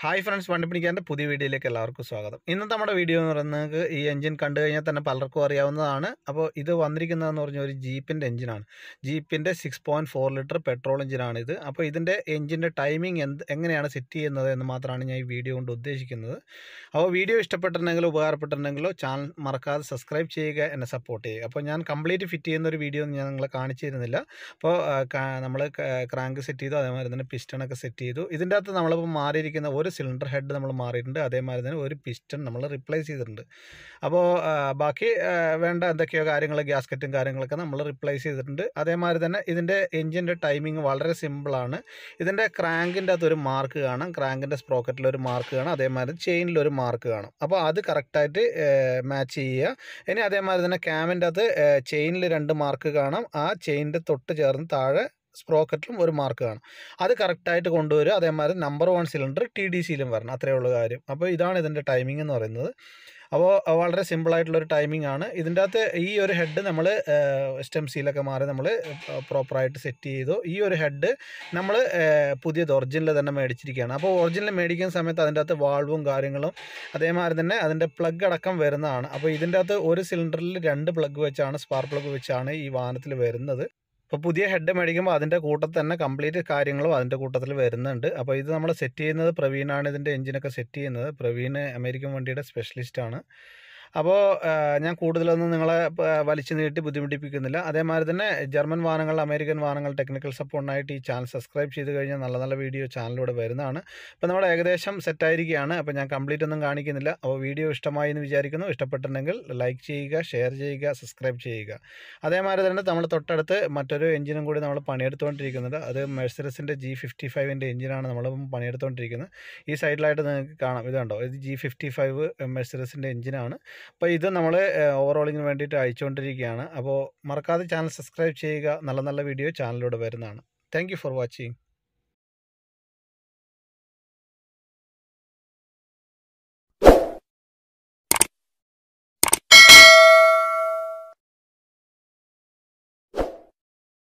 Hi friends വണ്ടിപ്പിടിക്കാന്റെ പുതിയ വീഡിയോയിലേക്ക് എല്ലാവർക്കും സ്വാഗതം. ഇന്നത്തെ നമ്മുടെ വീഡിയോ എന്ന് പറയുന്നത് ഈ എഞ്ചിൻ കണ്ടു കഴിഞ്ഞാൽ തന്നെ പലർക്കും അറിയാവുന്നതാണ്. അപ്പോൾ ഇത് വന്നിരിക്കുന്നതെന്ന് പറഞ്ഞ ഒരു ജീപ്പിന്റെ എഞ്ചിനാണ് ജീപ്പിന്റെ six point four litre petrol എഞ്ചിനാണ് ഇത്. അപ്പോൾ ഇതിന്റെ എഞ്ചിന്റെ ടൈമിംഗ് എന്ത് എങ്ങനെയാണ് സെറ്റ് ചെയ്യുന്നത് എന്ന് മാത്രമാണ് ഞാൻ ഈ വീഡിയോ കൊണ്ട് ഉദ്ദേശിക്കുന്നത്. അപ്പോൾ വീഡിയോ ഇഷ്ടപ്പെട്ടിട്ടുണ്ടെങ്കിലോ ഉപകാരപ്പെട്ടിട്ടുണ്ടെങ്കിലോ ചാനൽ മറക്കാതെ സബ്സ്ക്രൈബ് ചെയ്യുക എന്നെ സപ്പോർട്ട് ചെയ്യുക. അപ്പോൾ ഞാൻ കംപ്ലീറ്റ് ഫിറ്റ് ചെയ്യുന്ന ഒരു വീഡിയോ ഞാൻ നിങ്ങളെ കാണിച്ചിരുന്നില്ല. അപ്പോൾ നമ്മൾ ക്രാങ്ക് സെറ്റ് ചെയ്തു അതേമാതിരി തന്നെ പിസ്റ്റണൊക്കെ സെറ്റ് ചെയ്തു. ഇതിന്റെ അകത്ത് നമ്മളിപ്പോൾ മാറിയിരിക്കുന്ന ഒരു സിലിണ്ടർ ഹെഡ് നമ്മൾ മാറിയിട്ടുണ്ട്. അതേമാതിരി തന്നെ ഒരു പിസ്റ്റൺ നമ്മൾ റിപ്ലേസ് ചെയ്തിട്ടുണ്ട്. അപ്പോൾ ബാക്കി വേണ്ട എന്തൊക്കെയോ കാര്യങ്ങൾ ഗ്യാസ്കറ്റും കാര്യങ്ങളൊക്കെ നമ്മൾ റിപ്ലേസ് ചെയ്തിട്ടുണ്ട്. അതേമാതിരി തന്നെ ഇതിന്റെ എഞ്ചിന്റെ ടൈമിങ് വളരെ സിമ്പിളാണ് ഇതിന്റെ ക്രാങ്കിന്റെ അകത്തൊരു ഒരു മാർക്ക് കാണാം. ക്രാങ്കിന്റെ സ്പ്രോക്കറ്റിലൊരു മാർക്ക് കാണാം. അതേമാതിരി ചെയിനിലൊരു മാർക്ക് കാണും. അപ്പോൾ അത് കറക്റ്റായിട്ട് മാച്ച് ചെയ്യുക. ഇനി അതേമാതിരി തന്നെ ക്യാമിന്റെ അകത്ത് ചെയിനിൽ രണ്ട് മാർക്ക് കാണാം. ആ ചെയിനിന്റെ തൊട്ട് ചേർന്ന് താഴെ സ്പ്രോക്കറ്റിലും ഒരു മാർക്ക് കാണും. അത് കറക്റ്റായിട്ട് കൊണ്ടുവരും അതേമാതിരി number one cylinder T D സിയിലും വരണം. അത്രയേ ഉള്ളൂ കാര്യം. അപ്പോൾ ഇതാണ് ഇതിന്റെ ടൈമിംഗ് എന്ന് പറയുന്നത്. അപ്പോൾ വളരെ സിമ്പിളായിട്ടുള്ളൊരു ടൈമിംഗ് ആണ്. ഇതിന്റെ അകത്ത് ഈ ഒരു ഹെഡ് നമ്മൾ സ്റ്റെം സീലൊക്കെ മാറി നമ്മൾ പ്രോപ്പറായിട്ട് സെറ്റ് ചെയ്തു. ഈ ഒരു ഹെഡ് നമ്മൾ പുതിയത് ഒറിജിനൽ തന്നെ മേടിച്ചിരിക്കുകയാണ്. അപ്പോൾ ഒറിജിനൽ മേടിക്കുന്ന സമയത്ത് അതിന്റെ അകത്ത് വാൾവും കാര്യങ്ങളും അതേമാതിരി തന്നെ അതിന്റെ പ്ലഗ് അടക്കം വരുന്നതാണ്. അപ്പോൾ ഇതിന്റെ അകത്ത് ഒരു സിലിണ്ടറിൽ രണ്ട് പ്ലഗ് വെച്ചാണ് സ്പാർക്ക് പ്ലഗ് വെച്ചാണ് ഈ വാഹനത്തിൽ വരുന്നത്. അപ്പോൾ പുതിയ ഹെഡ് മേടിക്കുമ്പോൾ അതിന്റെ കൂട്ടത്തിൽ തന്നെ കംപ്ലീറ്റ് കാര്യങ്ങളും അതിന്റെ കൂട്ടത്തിൽ വരുന്നുണ്ട്. അപ്പോൾ ഇത് നമ്മൾ സെറ്റ് ചെയ്യുന്നത് പ്രവീണാണ് ഇതിന്റെ എഞ്ചിനൊക്കെ സെറ്റ് ചെയ്യുന്നത്. പ്രവീൺ അമേരിക്കൻ വണ്ടിയുടെ സ്പെഷ്യലിസ്റ്റാണ് അപ്പോൾ ഞാൻ കൂടുതലൊന്നും നിങ്ങളെ വലിച്ചു നീട്ടി ബുദ്ധിമുട്ടിപ്പിക്കുന്നില്ല. അതേമാതിരി തന്നെ ജർമ്മൻ വാഹനങ്ങൾ അമേരിക്കൻ വാഹനങ്ങൾ ടെക്നിക്കൽ സപ്പോർട്ടിനായിട്ട് ഈ ചാനൽ സബ്സ്ക്രൈബ് ചെയ്ത് കഴിഞ്ഞാൽ നല്ല നല്ല വീഡിയോ ചാനലിലൂടെ വരുന്നതാണ്. അപ്പോൾ നമ്മൾ ഏകദേശം സെറ്റായിരിക്കുകയാണ് അപ്പോൾ ഞാൻ കംപ്ലീറ്റ് ഒന്നും കാണിക്കുന്നില്ല. അപ്പോൾ വീഡിയോ ഇഷ്ടമായി എന്ന് വിചാരിക്കുന്നു. ഇഷ്ടപ്പെട്ടിട്ടുണ്ടെങ്കിൽ ലൈക്ക് ചെയ്യുക ഷെയർ ചെയ്യുക സബ്സ്ക്രൈബ് ചെയ്യുക. അതേമാതിരി തന്നെ നമ്മൾ തൊട്ടടുത്ത് മറ്റൊരു എഞ്ചിനും കൂടി നമ്മൾ പണിയെടുത്തുകൊണ്ടിരിക്കുന്നുണ്ട് അത് മെഴ്സറസിന്റെ ജി ഫിഫ്റ്റി ഫൈവിന്റെ എഞ്ചിനാണ് നമ്മൾ പണിയെടുത്തുകൊണ്ടിരിക്കുന്നത്. ഈ സൈഡിലായിട്ട് നിങ്ങൾക്ക് കാണാം. ഇത് കണ്ടോ ഇത് ജി ഫിഫ്റ്റി ഫൈവ് മെഴ്സറസിന്റെ എഞ്ചിനാണ് അപ്പോൾ ഇത് നമ്മൾ ഓവറോളിങ്ങിന് വേണ്ടിയിട്ട് അയച്ചുകൊണ്ടിരിക്കുകയാണ്. അപ്പോൾ മറക്കാതെ ചാനൽ സബ്സ്ക്രൈബ് ചെയ്യുക. നല്ല നല്ല വീഡിയോ ചാനലിലൂടെ വരുന്നതാണ്. Thank for watching